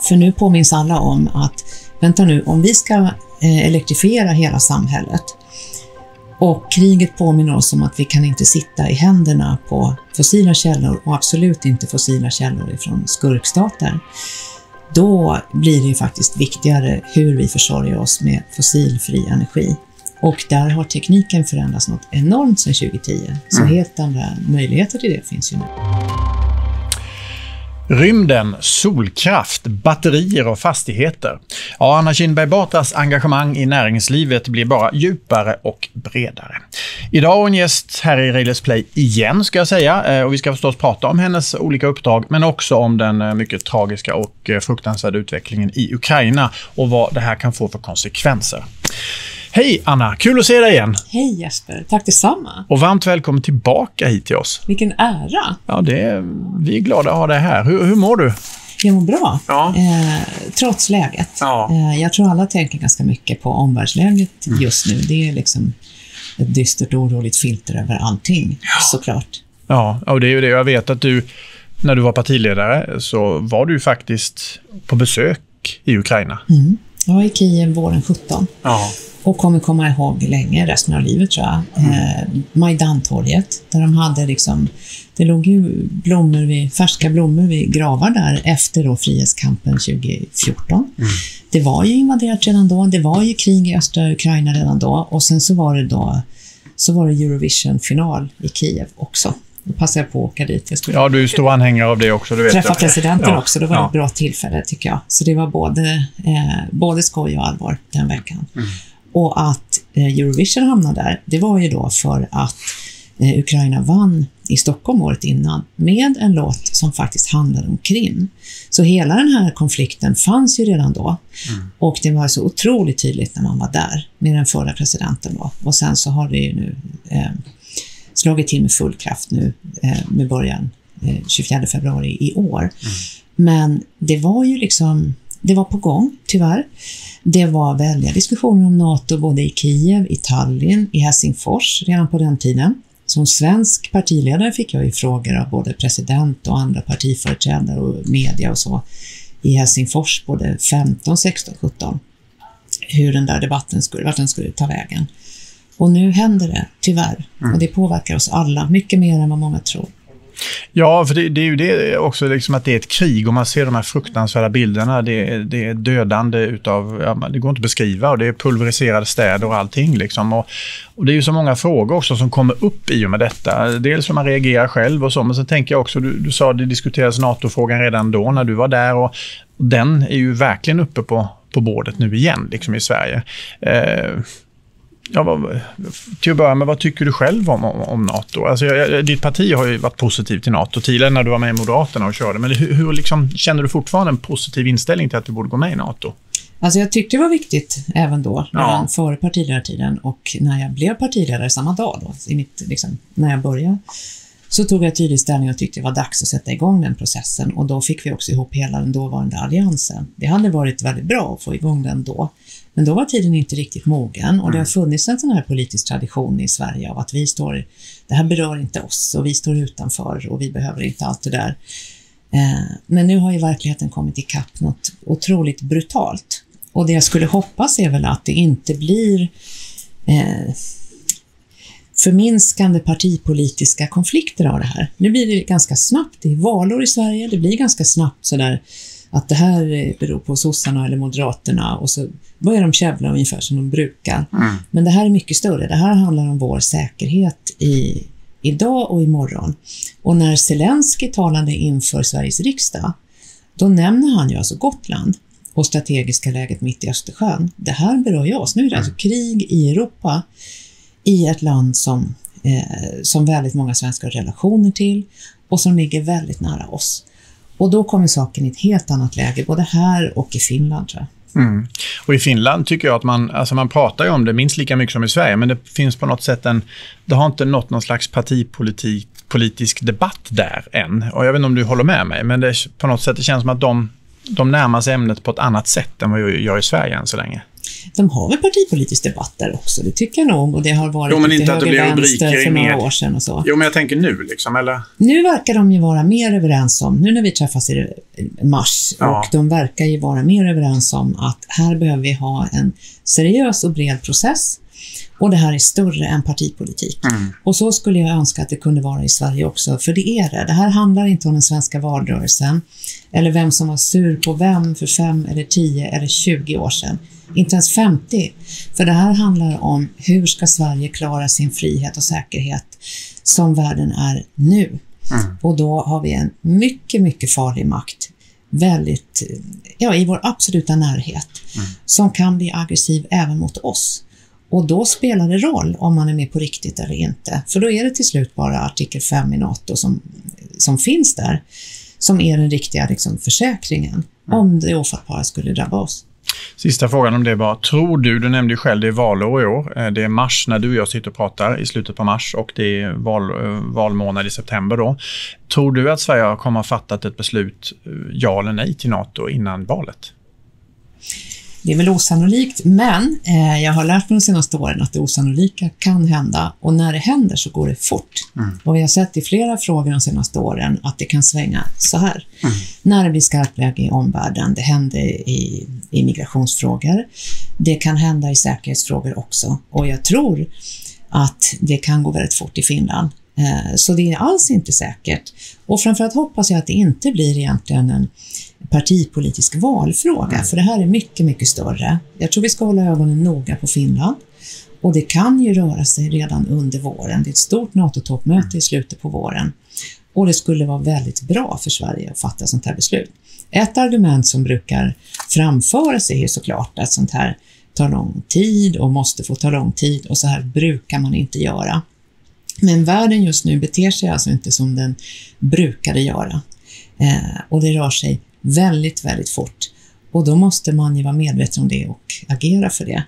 För nu påminns alla om att, vänta nu, om vi ska eh, elektrifiera hela samhället och kriget påminner oss om att vi kan inte sitta i händerna på fossila källor och absolut inte fossila källor ifrån skurkstater. Då blir det ju faktiskt viktigare hur vi försörjer oss med fossilfri energi. Och där har tekniken förändrats något enormt sedan 2010. Så mm. helt andra möjligheter till det finns ju nu. Rymden, solkraft, batterier och fastigheter. Ja, Anna Kinberg Batras engagemang i näringslivet blir bara djupare och bredare. Idag är hon gäst här i Railers Play igen, ska jag säga. Eh, och vi ska förstås prata om hennes olika uppdrag, men också om den eh, mycket tragiska och eh, fruktansvärda utvecklingen i Ukraina och vad det här kan få för konsekvenser. Hej Anna, kul att se dig igen. Hej Jesper, tack detsamma. Och varmt välkommen tillbaka hit till oss. Vilken ära. Ja, det är, vi är glada att ha dig här. Hur, hur mår du? Jag mår bra, ja. eh, trots läget. Ja. Eh, jag tror alla tänker ganska mycket på omvärldsläget mm. just nu. Det är liksom ett dystert och oroligt filter över allting, ja. såklart. Ja, och det är ju det. Jag vet att du, när du var partiledare, så var du faktiskt på besök i Ukraina. Mm. Jag var i Kiev våren 17. Ja och kommer komma ihåg länge, resten av livet tror jag. Mm. Eh, Majdantorget, där de hade liksom, det låg ju blommor vid, färska blommor vid gravar där efter då frihetskampen 2014. Mm. Det var ju invaderat redan då, det var ju krig i östra Ukraina redan då och sen så var det då så var det Eurovision-final i Kiev också. Då passade jag på att åka dit. Jag ja, du är stor anhängare av det också. Du vet träffa presidenten ja. också. Det var ja. ett bra tillfälle tycker jag. Så det var både, eh, både skoj och allvar den veckan. Mm. Och att eh, Eurovision hamnade där, det var ju då för att eh, Ukraina vann i Stockholm året innan med en låt som faktiskt handlade om Krim. Så hela den här konflikten fanns ju redan då mm. och det var så otroligt tydligt när man var där med den förra presidenten då. Och sen så har det ju nu eh, slagit till med full kraft nu eh, med början eh, 24 februari i år. Mm. Men det var ju liksom, det var på gång tyvärr. Det var väldiga diskussioner om NATO både i Kiev, i Tallinn, i Helsingfors redan på den tiden. Som svensk partiledare fick jag ju frågor av både president och andra partiföreträdare och media och så i Helsingfors både 15, 16, 17 hur den där debatten skulle, vart den skulle ta vägen. Och nu händer det, tyvärr. Mm. Och det påverkar oss alla, mycket mer än vad många tror. Ja, för det, det, är ju det också, liksom att det är ett krig och man ser de här fruktansvärda bilderna. Det, det är dödande utav, ja, det går inte att beskriva och det är pulveriserade städer och allting. Liksom. Och, och det är ju så många frågor också som kommer upp i och med detta. Dels hur man reagerar själv och så, men sen tänker jag också, du, du sa det diskuterades NATO-frågan redan då när du var där och den är ju verkligen uppe på, på bordet nu igen, liksom i Sverige. Eh, Ja, vad, till att börja med, vad tycker du själv om, om, om NATO? Alltså, jag, ditt parti har ju varit positivt till NATO tidigare när du var med i Moderaterna och körde. Men hur, hur liksom, känner du fortfarande en positiv inställning till att vi borde gå med i NATO? Alltså jag tyckte det var viktigt även då, ja. före partiledartiden och när jag blev partiledare samma dag då, i mitt, liksom, när jag började, så tog jag tydlig ställning och tyckte det var dags att sätta igång den processen och då fick vi också ihop hela den dåvarande alliansen. Det hade varit väldigt bra att få igång den då. Men då var tiden inte riktigt mogen och det har funnits en sån här politisk tradition i Sverige av att vi står, det här berör inte oss och vi står utanför och vi behöver inte allt det där. Eh, men nu har ju verkligheten kommit ikapp något otroligt brutalt. Och det jag skulle hoppas är väl att det inte blir eh, förminskande partipolitiska konflikter av det här. Nu blir det ganska snabbt, det är valår i Sverige, det blir ganska snabbt sådär att det här beror på sossarna eller moderaterna och så börjar de käbbla ungefär som de brukar. Mm. Men det här är mycket större. Det här handlar om vår säkerhet i, idag och imorgon. Och när Zelensky talade inför Sveriges riksdag, då nämner han ju alltså Gotland och strategiska läget mitt i Östersjön. Det här berör ju oss. Nu är det alltså mm. krig i Europa i ett land som, eh, som väldigt många svenskar har relationer till och som ligger väldigt nära oss. Och då kommer saken i ett helt annat läge, både här och i Finland tror jag. Mm. Och i Finland tycker jag att man, alltså man pratar ju om det minst lika mycket som i Sverige, men det finns på något sätt en, det har inte nått någon slags partipolitik politisk debatt där än. Och jag vet inte om du håller med mig, men det, på något sätt det känns som att de, de närmar sig ämnet på ett annat sätt än vad vi gör i Sverige än så länge. De har väl partipolitisk debatt där också, det tycker jag nog. Och det har varit jo, men inte att det blir rubriker för några med- år sedan och så. Jo, men jag tänker nu liksom, eller? Nu verkar de ju vara mer överens om, nu när vi träffas i mars, Ja. och de verkar ju vara mer överens om att här behöver vi ha en seriös och bred process och det här är större än partipolitik. Mm. Och så skulle jag önska att det kunde vara i Sverige också, för det är det. Det här handlar inte om den svenska valrörelsen eller vem som var sur på vem för fem eller tio eller 20 år sedan. Inte ens 50. För det här handlar om hur ska Sverige klara sin frihet och säkerhet som världen är nu. Mm. Och då har vi en mycket, mycket farlig makt väldigt, ja, i vår absoluta närhet som kan bli aggressiv även mot oss. Och då spelar det roll om man är med på riktigt eller inte. För då är det till slut bara artikel 5 i NATO som, som finns där, som är den riktiga liksom, försäkringen om det ofattbara skulle drabba oss. Sista frågan om det bara. Tror du, du nämnde ju själv, det är valår i år. Eh, Det är mars när du och jag sitter och pratar i slutet på mars och det är val, eh, valmånad i september då. Tror du att Sverige kommer ha fattat ett beslut, eh, ja eller nej till NATO innan valet? Det är väl osannolikt, men eh, jag har lärt mig de senaste åren att det osannolika kan hända och när det händer så går det fort. Och vi har sett i flera frågor de senaste åren att det kan svänga så här. När det blir skarpt läge i omvärlden, det händer i, i migrationsfrågor, det kan hända i säkerhetsfrågor också och jag tror att det kan gå väldigt fort i Finland. Eh, Så det är alls inte säkert. Och framförallt hoppas jag att det inte blir egentligen en partipolitisk valfråga, för det här är mycket, mycket större. Jag tror vi ska hålla ögonen noga på Finland. Och det kan ju röra sig redan under våren. Det är ett stort NATO-toppmöte i slutet på våren. Och det skulle vara väldigt bra för Sverige att fatta sånt här beslut. Ett argument som brukar framföras är ju såklart att sånt här tar lång tid och måste få ta lång tid och så här brukar man inte göra. Men världen just nu beter sig alltså inte som den brukade göra. Eh, och det rör sig väldigt, väldigt fort. Och då måste man ju vara medveten om det och agera för det.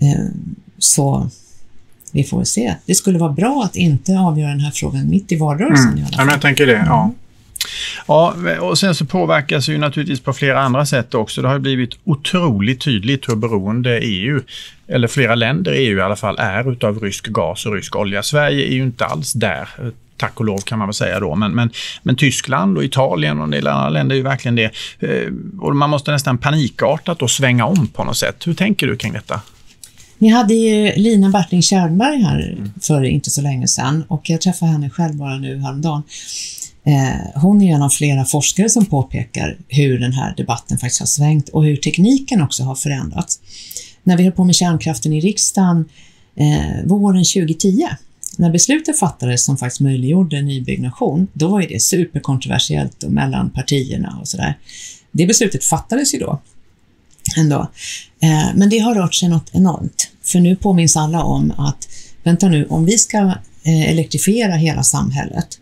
Eh, så vi får se. Det skulle vara bra att inte avgöra den här frågan mitt i valrörelsen i alla Ja, fall. men jag tänker det. Ja. Ja, och sen så påverkas ju naturligtvis på flera andra sätt också. Det har blivit otroligt tydligt hur beroende EU, eller flera länder i EU i alla fall, är utav rysk gas och rysk olja. Sverige är ju inte alls där. Tack och lov kan man väl säga då. Men, men, men Tyskland och Italien och en del andra länder är ju verkligen det. Eh, och man måste nästan panikartat då svänga om på något sätt. Hur tänker du kring detta? Ni hade ju Lina Bartling Kärnberg här Mm. för inte så länge sedan och jag träffade henne själv bara nu häromdagen. Eh, hon är en av flera forskare som påpekar hur den här debatten faktiskt har svängt och hur tekniken också har förändrats. När vi höll på med kärnkraften i riksdagen eh, våren 2010, när beslutet fattades som faktiskt möjliggjorde nybyggnation, då var ju det superkontroversiellt och mellan partierna och sådär. Det beslutet fattades ju då ändå. Eh, men det har rört sig något enormt. För nu påminns alla om att, vänta nu, om vi ska eh, elektrifiera hela samhället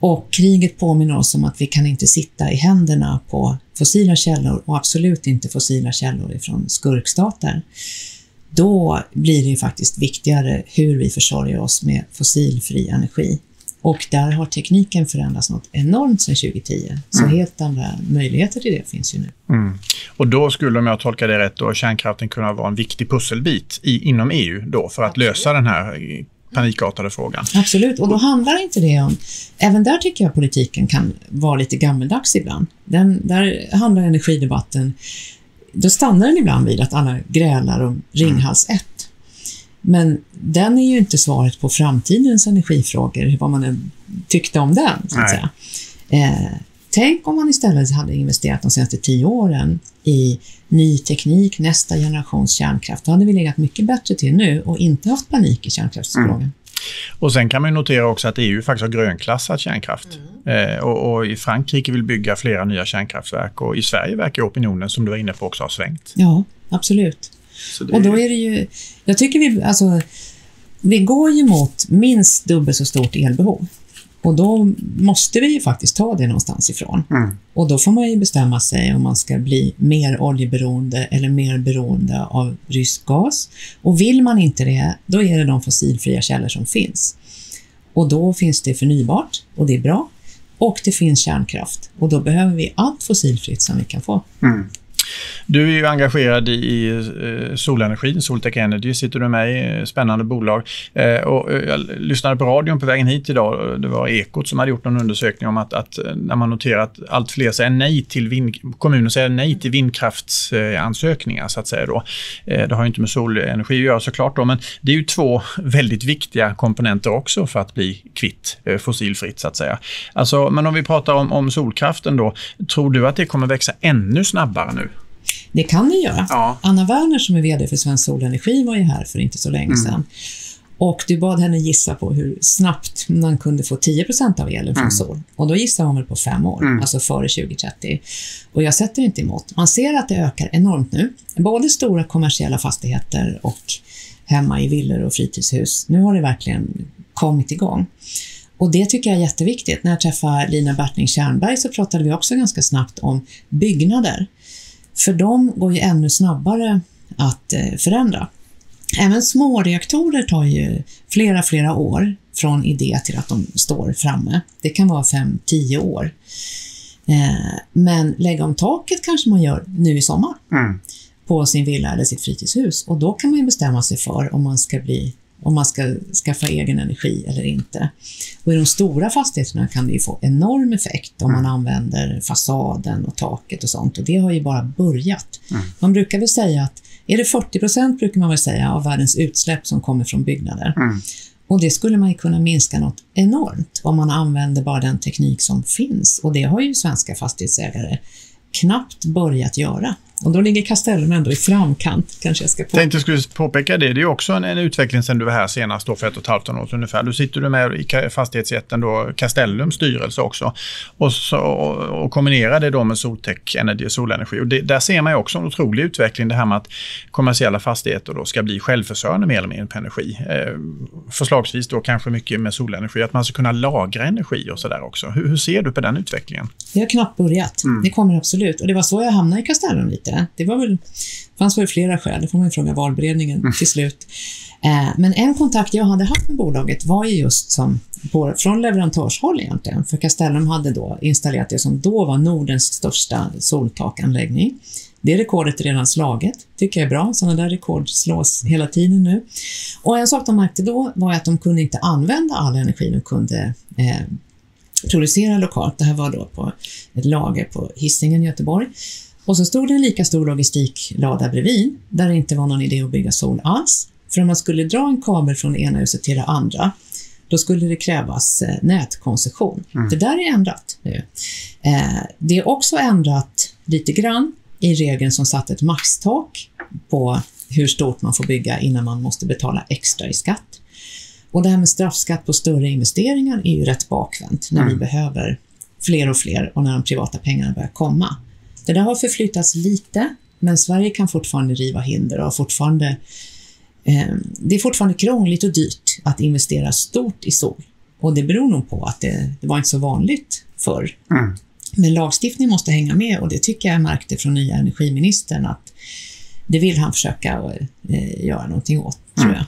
och kriget påminner oss om att vi kan inte sitta i händerna på fossila källor och absolut inte fossila källor ifrån skurkstater. Då blir det ju faktiskt viktigare hur vi försörjer oss med fossilfri energi. Och där har tekniken förändrats något enormt sedan 2010. Så helt andra möjligheter till det finns ju nu. Mm. Och då skulle, om jag tolkar det rätt, då, kärnkraften kunna vara en viktig pusselbit i, inom EU då för att lösa den här eh, panikartade frågan. Absolut, och då handlar inte det om... Även där tycker jag politiken kan vara lite gammeldags ibland. Den, där handlar energidebatten... Då stannar den ibland vid att alla grälar om Ringhals 1. Men den är ju inte svaret på framtidens energifrågor, vad man än tyckte om den, så att Nej. säga. Eh, tänk om man istället hade investerat de senaste tio åren i ny teknik, nästa generations kärnkraft. Då hade vi legat mycket bättre till nu och inte haft panik i kärnkraftsfrågan. Och sen kan man ju notera också att EU faktiskt har grönklassat kärnkraft. Eh, och, och i Frankrike vill bygga flera nya kärnkraftverk och i Sverige verkar opinionen, som du var inne på, också ha svängt. Ja, absolut. Det, Och då är det ju, jag tycker vi, alltså, vi går ju mot minst dubbelt så stort elbehov. Och då måste vi ju faktiskt ta det någonstans ifrån. Mm. Och då får man ju bestämma sig om man ska bli mer oljeberoende eller mer beroende av rysk gas. Och vill man inte det, då är det de fossilfria källor som finns. Och då finns det förnybart och det är bra. Och det finns kärnkraft och då behöver vi allt fossilfritt som vi kan få. Mm. Du är ju engagerad i eh, solenergi, Soltech Energy sitter du med i, eh, spännande bolag. Eh, och jag lyssnade på radion på vägen hit idag. Det var Ekot som hade gjort en undersökning om att, att när man noterar att allt fler säger nej till vind, kommuner säger nej till vindkraftsansökningar så att säga då. Det har ju inte med solenergi att göra såklart då, men det är ju två väldigt viktiga komponenter också för att bli kvitt fossilfritt så att säga. Alltså, men om vi pratar om, om solkraften då, tror du att det kommer växa ännu snabbare nu? Det kan det göra. Ja. Anna Werner som är VD för Svensk Solenergi var ju här för inte så länge mm. sedan. Och du bad henne gissa på hur snabbt man kunde få 10% av elen från mm. sol. Och då gissade hon väl på fem år, mm. alltså före 2030. Och jag sätter inte emot. Man ser att det ökar enormt nu. Både stora kommersiella fastigheter och hemma i villor och fritidshus. Nu har det verkligen kommit igång. Och det tycker jag är jätteviktigt. När jag träffade Lina Bertning Tjärnberg så pratade vi också ganska snabbt om byggnader. För de går ju ännu snabbare att eh, förändra. Även små reaktorer tar ju flera, flera år från idé till att de står framme. Det kan vara 5-10 år. Eh, men lägga om taket kanske man gör nu i sommar mm. på sin villa eller sitt fritidshus och då kan man ju bestämma sig för om man ska bli om man ska skaffa egen energi eller inte. Och I de stora fastigheterna kan det ju få enorm effekt om man mm. använder fasaden och taket och sånt och det har ju bara börjat. Mm. Man brukar väl säga att är det 40 procent brukar man väl säga av världens utsläpp som kommer från byggnader. Mm. Och det skulle man kunna minska något enormt om man använder bara den teknik som finns och det har ju svenska fastighetsägare knappt börjat göra. Och då ligger Castellum ändå i framkant, kanske jag ska på. Tänkte jag skulle påpeka det. Det är också en, en utveckling sedan du var här senast då för ett och ett halvt år ungefär. Du sitter du med i fastighetsjätten då Castellums styrelse också och, så, och, och kombinerar det då med Soltech Energy, solenergi. Och det, där ser man ju också en otrolig utveckling, det här med att kommersiella fastigheter då ska bli självförsörjande mer eller mindre på energi. Eh, förslagsvis då kanske mycket med solenergi, att man ska kunna lagra energi och sådär också. Hur, hur, ser du på den utvecklingen? Det har knappt börjat. Mm. Det kommer absolut. Och det var så jag hamnade i Castellum lite inte. Det var väl, fanns väl flera skäl, det får man fråga valberedningen mm. till slut. Eh, men en kontakt jag hade haft med bolaget var ju just som på, från leverantörshåll egentligen, för Castellum hade då installerat det som då var Nordens största soltakanläggning. Det rekordet är redan slaget, tycker jag är bra. Sådana där rekord slås hela tiden nu. Och en sak de märkte då var att de kunde inte använda all energi de kunde eh, producera lokalt. Det här var då på ett lager på Hisingen i Göteborg. Och så stod det en lika stor logistiklada bredvid, där det inte var någon idé att bygga sol alls. För om man skulle dra en kabel från det ena huset till det andra, då skulle det krävas eh, nätkoncession. Mm. Det där är ändrat nu. Eh, det är också ändrat lite grann i regeln som satt ett maxtak på hur stort man får bygga innan man måste betala extra i skatt. Och det här med straffskatt på större investeringar är ju rätt bakvänt när mm. vi behöver fler och fler och när de privata pengarna börjar komma. Det där har förflyttats lite, men Sverige kan fortfarande riva hinder och fortfarande eh, det är fortfarande krångligt och dyrt att investera stort i sol. Och det beror nog på att det, det var inte så vanligt förr. Mm. Men lagstiftningen måste hänga med och det tycker jag märkte från nya energiministern att det vill han försöka eh, göra någonting åt, tror mm. jag.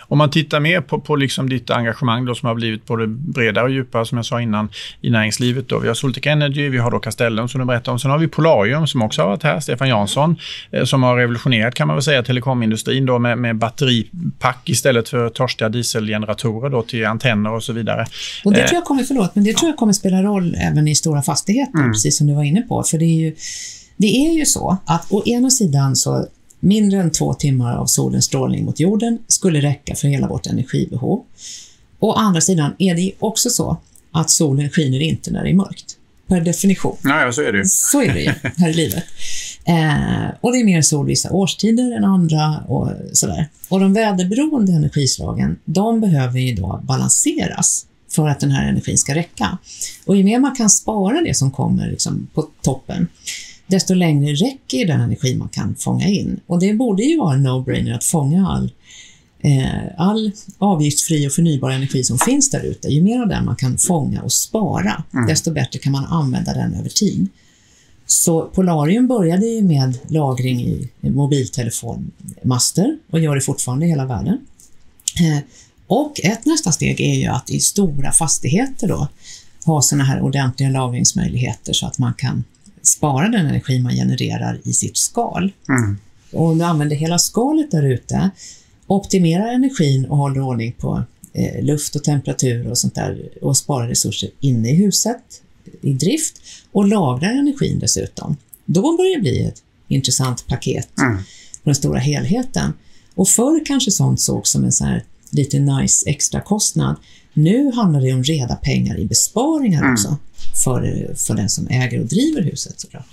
Om man tittar mer på, på liksom ditt engagemang då, som har blivit både bredare och djupare, som jag sa innan, i näringslivet. Då. Vi har Soltech Energy, vi har då Castellum som du berättade om. Sen har vi Polarium som också har varit här, Stefan Jansson, eh, som har revolutionerat kan man väl säga telekomindustrin då med, med batteripack istället för torstiga dieselgeneratorer då till antenner och så vidare. Och det tror jag kommer, förlåt, men det tror jag kommer spela roll även i stora fastigheter, mm. precis som du var inne på. För det är ju det är ju så att å ena sidan så Mindre än två timmar av solens strålning mot jorden skulle räcka för hela vårt energibehov. Å andra sidan är det också så att solen skiner inte när det är mörkt. Per definition. Ja, så är det ju. Så är det ju här i livet. Eh, och det är mer sol vissa årstider än andra och sådär. Och de väderberoende energislagen, de behöver ju då balanseras för att den här energin ska räcka. Och ju mer man kan spara det som kommer liksom på toppen, desto längre räcker den energi man kan fånga in. Och det borde ju vara en no-brainer att fånga all, eh, all avgiftsfri och förnybar energi som finns där ute. Ju mer av den man kan fånga och spara, mm. desto bättre kan man använda den över tid. Så Polarium började ju med lagring i mobiltelefonmaster och gör det fortfarande i hela världen. Eh, och ett nästa steg är ju att i stora fastigheter då ha sådana här ordentliga lagringsmöjligheter så att man kan spara den energi man genererar i sitt skal. Mm. Och om du använder hela skalet där ute, optimerar energin och håller ordning på eh, luft och temperatur och sånt där och sparar resurser inne i huset, i drift och lagrar energin dessutom. Då börjar det bli ett intressant paket mm. på den stora helheten. Och förr kanske sånt sågs som en sån här lite nice extra kostnad. Nu handlar det om reda pengar i besparingar mm. också för, för den som äger och driver huset såklart.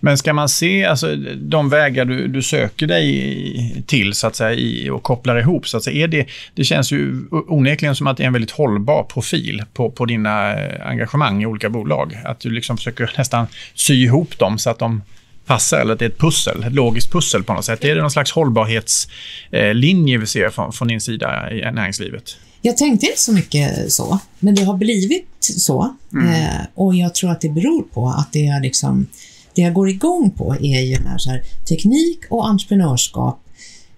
Men ska man se alltså, de vägar du, du söker dig till så att säga, i, och kopplar ihop, så att säga, är det, det känns ju onekligen som att det är en väldigt hållbar profil på, på dina eh, engagemang i olika bolag. Att du liksom försöker nästan sy ihop dem så att de passar, eller att det är ett pussel, ett logiskt pussel på något sätt. Är det någon slags hållbarhetslinje vi ser från, från din sida i näringslivet? Jag tänkte inte så mycket så, men det har blivit så. Mm. Eh, och jag tror att det beror på att det är liksom det jag går igång på är ju när så här, teknik och entreprenörskap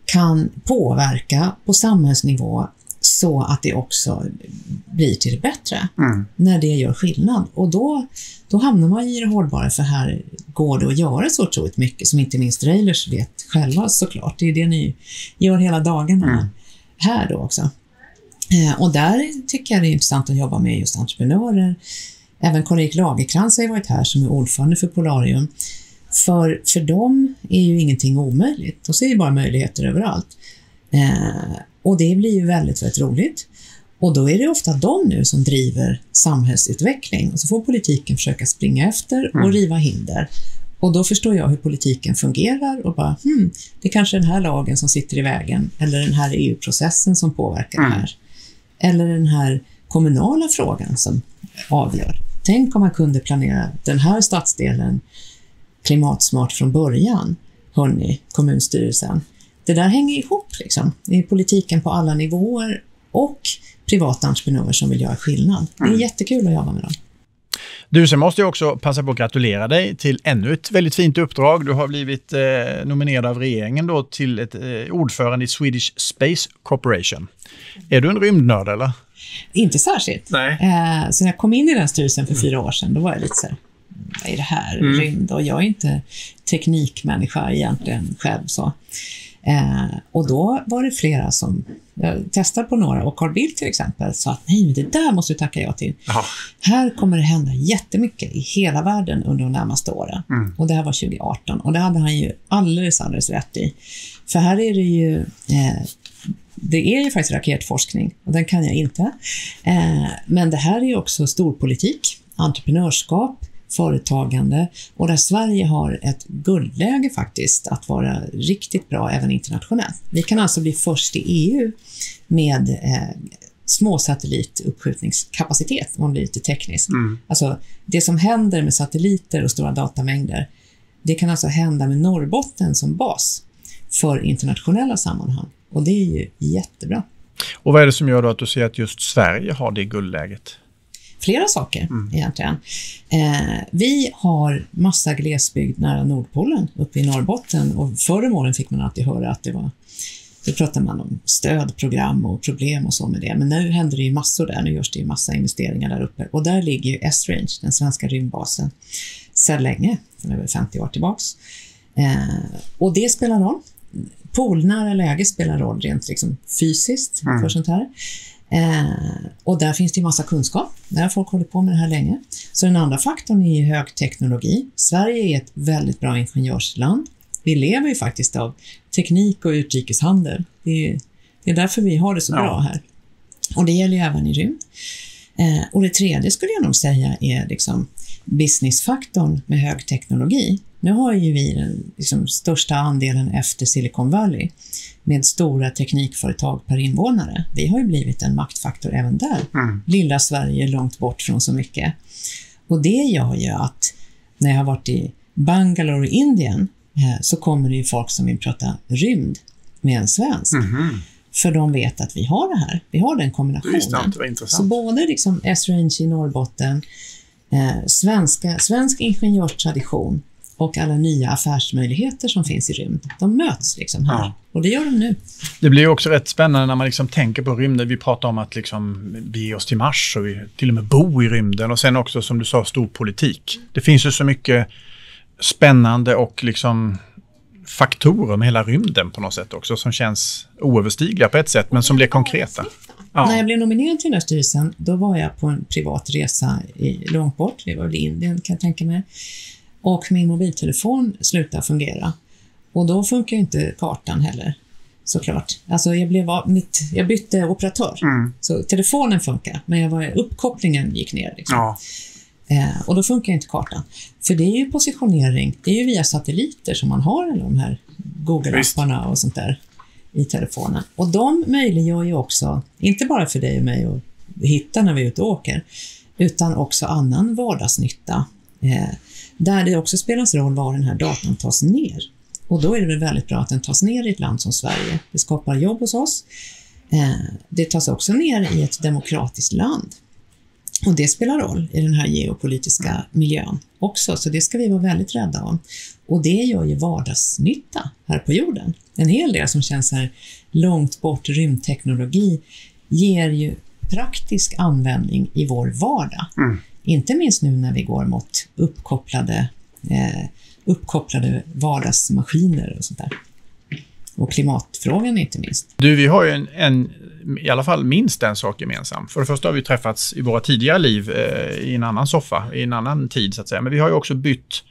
kan påverka på samhällsnivå så att det också blir till det bättre. Mm. När det gör skillnad. Och då, då hamnar man i det hållbara, för här går det att göra så otroligt mycket, som inte minst Railers vet själva såklart. Det är det ni gör hela dagarna mm. här då också. Eh, och där tycker jag det är intressant att jobba med just entreprenörer, Även Karl-Erik Lagerkrans har ju varit här som är ordförande för Polarium. För, för dem är ju ingenting omöjligt. De ser ju bara möjligheter överallt. Eh, och det blir ju väldigt, väldigt roligt. Och då är det ofta de nu som driver samhällsutveckling och så får politiken försöka springa efter och mm. riva hinder. Och då förstår jag hur politiken fungerar och bara, hmm, det är kanske den här lagen som sitter i vägen eller den här EU-processen som påverkar mm. det här. Eller den här kommunala frågan som avgör. Tänk om man kunde planera den här stadsdelen klimatsmart från början. Hörni, kommunstyrelsen. Det där hänger ihop liksom. Är politiken på alla nivåer och privata entreprenörer som vill göra skillnad. Det är mm. jättekul att jobba med dem. Du, sen måste jag också passa på att gratulera dig till ännu ett väldigt fint uppdrag. Du har blivit eh, nominerad av regeringen då till ett eh, ordförande i Swedish Space Corporation. Är du en rymdnörd eller? Inte särskilt. Nej. Eh, så när jag kom in i den styrelsen för fyra år sedan, då var jag lite så här, vad är det här? Mm. Rymd? Och jag är inte teknikmänniska egentligen själv. så. Eh, och då var det flera som, jag testade på några och Carl Bildt till exempel sa att nej, det där måste du tacka ja till. Aha. Här kommer det hända jättemycket i hela världen under de närmaste åren. Mm. Och det här var 2018 och det hade han ju alldeles, alldeles rätt i. För här är det ju eh, det är ju faktiskt raketforskning och den kan jag inte. Eh, men det här är ju också storpolitik, entreprenörskap, företagande och där Sverige har ett guldläge faktiskt att vara riktigt bra även internationellt. Vi kan alltså bli först i EU med eh, småsatellituppskjutningskapacitet, om man blir lite teknisk. Mm. Alltså, det som händer med satelliter och stora datamängder, det kan alltså hända med Norrbotten som bas för internationella sammanhang. Och det är ju jättebra. Och vad är det som gör då att du ser att just Sverige har det guldläget? Flera saker mm. egentligen. Eh, vi har massa glesbygd nära Nordpolen uppe i Norrbotten och förr om åren fick man alltid höra att det var då pratade man om stödprogram och problem och så med det. Men nu händer det ju massor där. Nu görs det ju massa investeringar där uppe. Och där ligger ju S-Range, den svenska rymdbasen, sedan länge, från över 50 år tillbaks. Eh, och det spelar roll poolnära läge spelar roll rent liksom fysiskt mm. för sånt här. Eh, och där finns det ju massa kunskap. Där har folk hållit på med det här länge. Så den andra faktorn är högteknologi. Sverige är ett väldigt bra ingenjörsland. Vi lever ju faktiskt av teknik och utrikeshandel. Det är, det är därför vi har det så ja. bra här. Och det gäller ju även i rymd. Eh, och det tredje skulle jag nog säga är liksom businessfaktorn med högteknologi. Nu har ju vi den liksom, största andelen efter Silicon Valley med stora teknikföretag per invånare. Vi har ju blivit en maktfaktor även där. Mm. Lilla Sverige långt bort från så mycket. Och det gör ju att när jag har varit i Bangalore i Indien eh, så kommer det ju folk som vill prata rymd med en svensk. Mm. För de vet att vi har det här. Vi har den kombinationen. Det så både liksom S-Range i Norrbotten, eh, svenska, svensk ingenjörstradition och alla nya affärsmöjligheter som finns i rymd. De möts liksom här. Ja. Och det gör de nu. Det blir också rätt spännande när man liksom tänker på rymden. Vi pratar om att liksom bege oss till Mars och vi till och med bo i rymden. Och sen också som du sa, stor politik. Det finns ju så mycket spännande och liksom faktorer med hela rymden på något sätt också som känns oöverstigliga på ett sätt men som blir konkreta. Ja. När jag blev nominerad till den här styrelsen, då var jag på en privat resa i, långt bort, det var väl Indien kan jag tänka mig, och min mobiltelefon slutade fungera. Och då funkar inte kartan heller, såklart. Alltså jag, blev, mitt, jag bytte operatör, mm. så telefonen funkar, men jag var, uppkopplingen gick ner. Liksom. Ja. Eh, och då funkar inte kartan. För det är ju positionering, det är ju via satelliter som man har alla de här Google-apparna och sånt där i telefonen. Och de möjliggör ju också, inte bara för dig och mig att hitta när vi är ute och åker, utan också annan vardagsnytta. Eh, där det också spelas roll var den här datan tas ner. Och då är det väl väldigt bra att den tas ner i ett land som Sverige. Det skapar jobb hos oss. Eh, det tas också ner i ett demokratiskt land. Och det spelar roll i den här geopolitiska miljön också, så det ska vi vara väldigt rädda om. Och det gör ju vardagsnytta här på jorden. En hel del som känns här långt bort rymdteknologi ger ju praktisk användning i vår vardag. Mm. Inte minst nu när vi går mot uppkopplade, eh, uppkopplade vardagsmaskiner och sånt där. Och klimatfrågan inte minst. Du, vi har ju en, en i alla fall minst en sak gemensam. För det första har vi träffats i våra tidigare liv eh, i en annan soffa, i en annan tid så att säga. Men vi har ju också bytt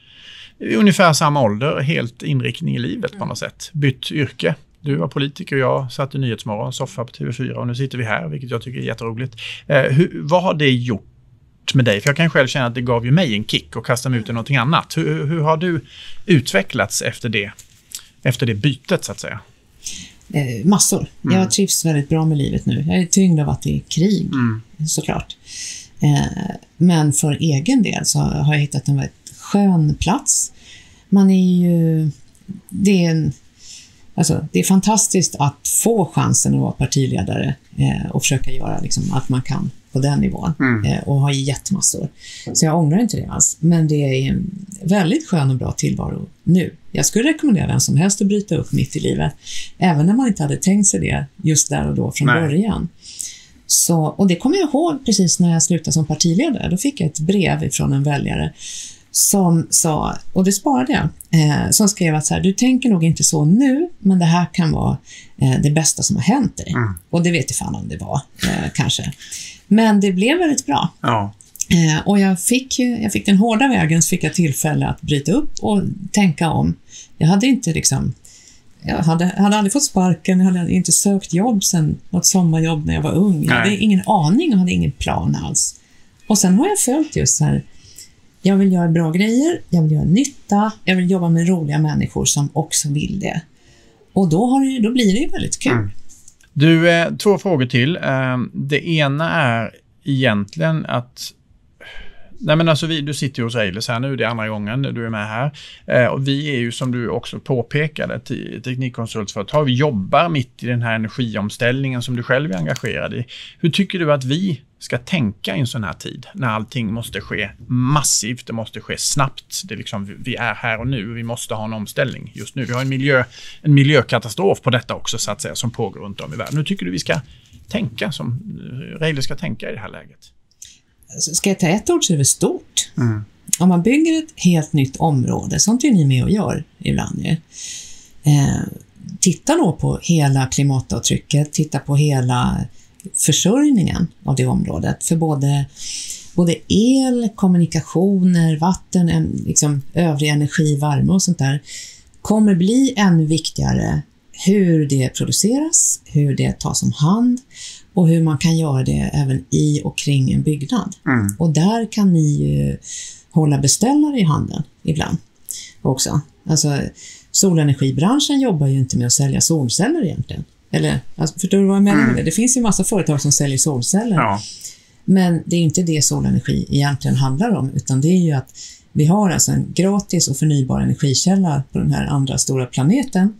i ungefär samma ålder, helt inriktning i livet på något sätt. Bytt yrke. Du var politiker och jag satt i Nyhetsmorgon, soffa på TV4 och nu sitter vi här, vilket jag tycker är jätteroligt. Eh, hur, vad har det gjort med dig? För jag kan själv känna att det gav ju mig en kick och kastade mig ut i någonting annat. Hur, hur har du utvecklats efter det, efter det bytet så att säga? Eh, massor. Mm. Jag trivs väldigt bra med livet nu. Jag är tyngd av att det är krig, mm. såklart. Eh, men för egen del så har jag hittat en väldigt skön plats. Man är ju... Det är, en, alltså, det är fantastiskt att få chansen att vara partiledare eh, och försöka göra liksom, att man kan på den nivån mm. eh, och har jättemassor. Så jag ångrar inte det alls. Men det är en väldigt skön och bra tillvaro nu. Jag skulle rekommendera vem som helst att bryta upp mitt i livet, även när man inte hade tänkt sig det just där och då från Nej. början. Så, och det kommer jag ihåg precis när jag slutade som partiledare. Då fick jag ett brev från en väljare som sa, och det sparade jag, eh, som skrev att så här, du tänker nog inte så nu, men det här kan vara eh, det bästa som har hänt dig. Mm. Och det vet jag fan om det var, eh, kanske. Men det blev väldigt bra. Ja. Eh, och jag fick, jag fick den hårda vägen, så fick jag tillfälle att bryta upp och tänka om. Jag hade inte liksom jag hade, hade aldrig fått sparken, jag hade inte sökt jobb sen något sommarjobb när jag var ung. Jag hade ingen aning och hade ingen plan alls. Och sen har jag följt just så här, jag vill göra bra grejer, jag vill göra nytta, jag vill jobba med roliga människor som också vill det. Och då, har det, då blir det ju väldigt kul. Mm. Du, eh, två frågor till. Eh, det ena är egentligen att Nej men alltså vi, du sitter ju hos Eiles här nu, det är andra gången du är med här. Eh, och vi är ju som du också påpekade ett teknikkonsultföretag. Vi jobbar mitt i den här energiomställningen som du själv är engagerad i. Hur tycker du att vi ska tänka i en sån här tid när allting måste ske massivt, det måste ske snabbt. Det är liksom, vi är här och nu, vi måste ha en omställning just nu. Vi har en, miljö, en miljökatastrof på detta också så att säga som pågår runt om i världen. Hur tycker du vi ska tänka, som eh, Reile ska tänka i det här läget? Ska jag ta ett ord så är det stort. Mm. Om man bygger ett helt nytt område, sånt är ni med och gör ibland ju. Eh, titta då på hela klimatavtrycket, titta på hela försörjningen av det området för både, både el, kommunikationer, vatten, en, liksom, övrig energi, värme och sånt där kommer bli ännu viktigare hur det produceras, hur det tas om hand och hur man kan göra det även i och kring en byggnad. Mm. Och där kan ni ju hålla beställare i handen ibland också. Alltså, solenergibranschen jobbar ju inte med att sälja solceller egentligen. Eller, alltså, förstår du vad jag menar? Mm. Det finns ju massa företag som säljer solceller. Ja. Men det är inte det solenergi egentligen handlar om, utan det är ju att vi har alltså en gratis och förnybar energikälla på den här andra stora planeten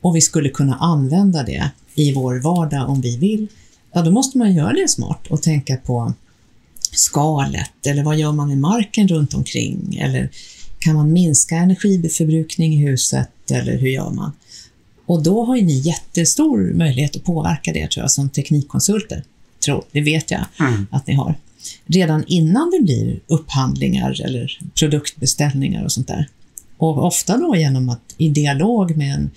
och vi skulle kunna använda det i vår vardag om vi vill. Ja, då måste man göra det smart och tänka på skalet eller vad gör man med marken runt omkring eller kan man minska energiförbrukning i huset eller hur gör man? Och då har ju ni jättestor möjlighet att påverka det tror jag som teknikkonsulter. Tror, det vet jag mm. att ni har. Redan innan det blir upphandlingar eller produktbeställningar och sånt där. Och ofta då genom att i dialog med en,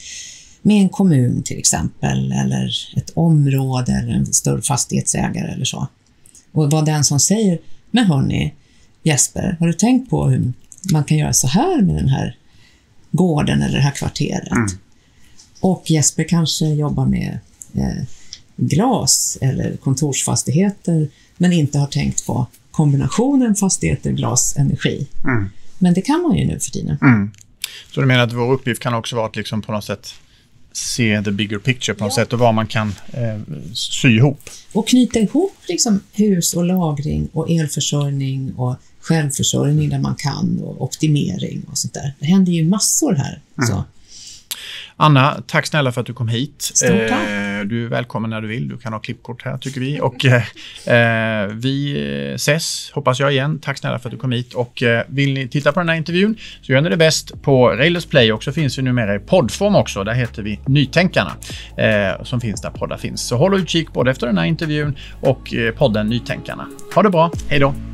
med en kommun till exempel, eller ett område eller en större fastighetsägare eller så. Och vara den som säger, men hörni, Jesper, har du tänkt på hur man kan göra så här med den här gården eller det här kvarteret? Mm. Och Jesper kanske jobbar med eh, glas eller kontorsfastigheter, men inte har tänkt på kombinationen fastigheter, glas, energi. Mm. Men det kan man ju nu för tiden. Mm. Så du menar att vår uppgift kan också vara att liksom på något sätt se the bigger picture på något ja. sätt och vad man kan eh, sy ihop. Och knyta ihop liksom hus och lagring och elförsörjning och självförsörjning där man kan och optimering och sånt där. Det händer ju massor här. Mm. Så. Anna, tack snälla för att du kom hit. Stort tack. Eh, du är välkommen när du vill. Du kan ha klippkort här tycker vi. Och, eh, vi ses, hoppas jag igen. Tack snälla för att du kom hit. Och eh, vill ni titta på den här intervjun så gör ni det bäst på Railers Play och så finns vi numera i poddform också. Där heter vi Nytänkarna eh, som finns där poddar finns. Så håll utkik både efter den här intervjun och eh, podden Nytänkarna. Ha det bra. Hej då!